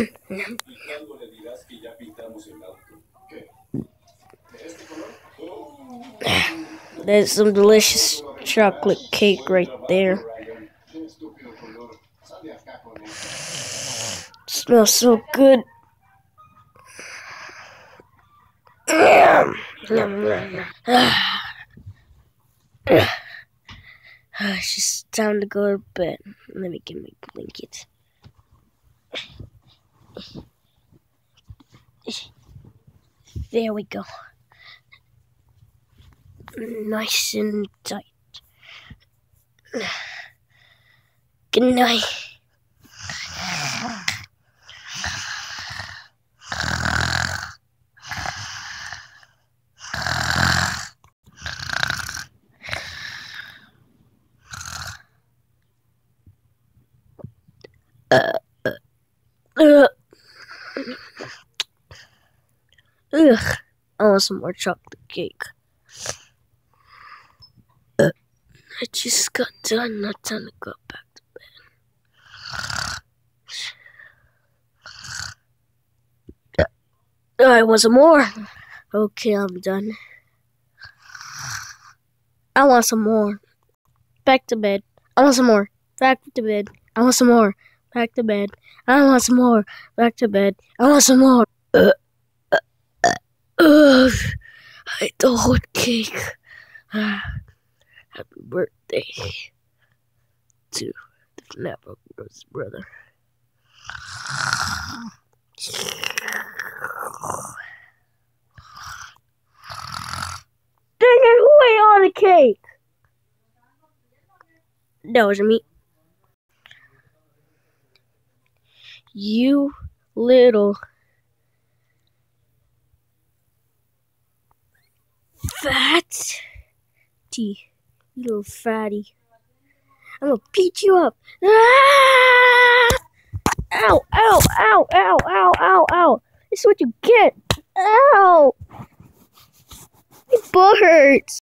There's some delicious chocolate cake right there. Eso. Smells so good. It's just time to go to bed. Let me get my blanket. There we go. Nice and tight. Good night. Ugh. Ugh. I want some more chocolate cake. Uh, I just got done. Not time to go back to bed. Uh, I want some more. Okay, I'm done. I want some more. Back to bed. I want some more. Back to bed. I want some more. Back to bed. I want some more. Back to bed. I want some more. Uh. I whole cake. Ah, happy birthday to the FNAF Bros brother. Dang it, who ate all the cake? That wasn't me. You little fatty, you little fatty. I'm gonna beat you up. Ah! Ow, ow, ow, ow, ow, ow, ow. This is what you get. Ow. Butt hurts.